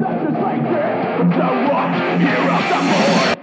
Such a like this, so what? Here are some more.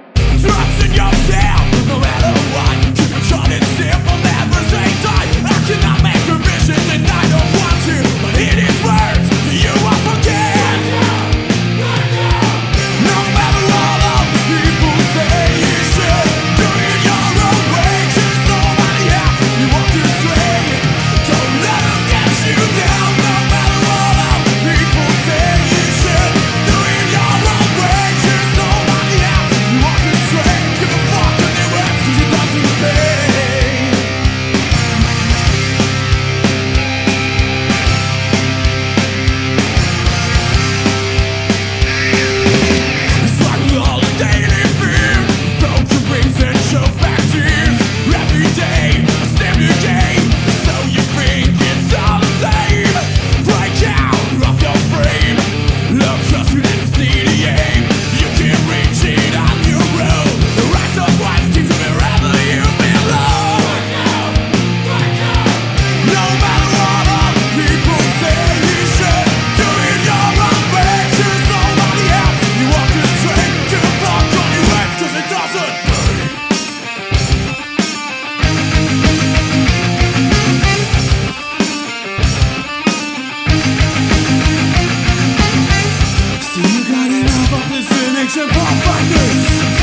Motherfuckers in action, pop like this